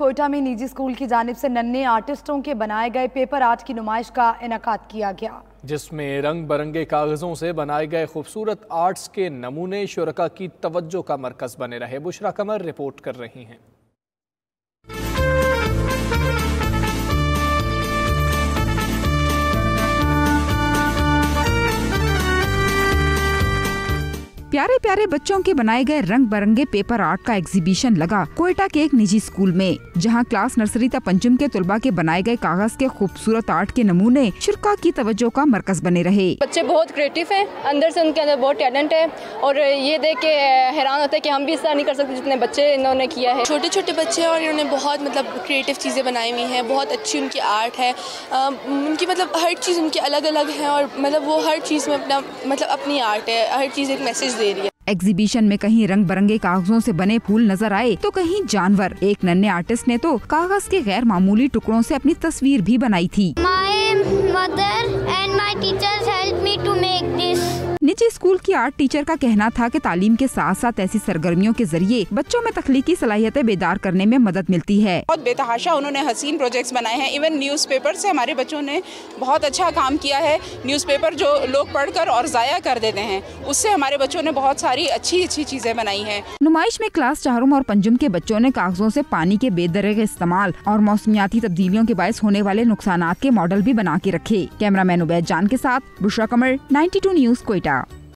कोयटा में निजी स्कूल की जानब से नन्हे आर्टिस्टों के बनाए गए पेपर आर्ट की नुमाइश का इनका किया गया। जिसमें रंग बिरंगे कागजों से बनाए गए खूबसूरत आर्ट्स के नमूने शुरा की तवज्जो का मरकज बने रहे। बुशरा कमर रिपोर्ट कर रही हैं। प्यारे प्यारे बच्चों के बनाए गए रंग बिरंगे पेपर आर्ट का एग्जीबिशन लगा कोयटा के एक निजी स्कूल में जहाँ क्लास नर्सरी तक पंचम के तुलबा के बनाए गए कागज़ के खूबसूरत आर्ट के नमूने शिरका की तवज्जो का मरकज बने रहे। बच्चे बहुत क्रिएटिव हैं अंदर से उनके अंदर बहुत टैलेंट है और ये देख के हैरान होता है की हम भी इस तरह नहीं कर सकते जितने बच्चे इन्होंने किया है। छोटे छोटे बच्चे और इन्होंने बहुत मतलब क्रिएटिव चीज़ें बनाई हुई हैं बहुत अच्छी उनकी आर्ट है। उनकी मतलब हर चीज़ उनकी अलग अलग है और मतलब वो हर चीज़ में अपना मतलब अपनी आर्ट है हर चीज़ एक मैसेज रही एग्जीबिशन में कहीं रंग बिरंगे कागजों से बने फूल नज़र आए तो कहीं जानवर। एक नन्हे आर्टिस्ट ने तो कागज़ के गैर मामूली टुकड़ों से अपनी तस्वीर भी बनाई थी। स्कूल की आर्ट टीचर का कहना था कि तालीम के साथ साथ ऐसी सरगर्मियों के ज़रिए बच्चों में तख्लीकी सलाहियतें बेदार करने में मदद मिलती है। बहुत बेतहाशा उन्होंने हसीन प्रोजेक्ट्स बनाए हैं। इवन न्यूज़पेपर से हमारे बच्चों ने बहुत अच्छा काम किया है। न्यूज़पेपर जो लोग पढ़कर और ज़ाया कर देते हैं उससे हमारे बच्चों ने बहुत सारी अच्छी अच्छी चीज़ें बनाई हैं। नुमाइश में क्लास चारों और पंजुम के बच्चों ने कागजों से पानी के बेदरे के इस्तेमाल और मौसमियाती तब्दीलियों के बायस होने वाले नुकसान के मॉडल भी बना के रखे। कैमरा मैन उबैद जान के साथ बुशरा कमर 92 न्यूज़ कोयटा।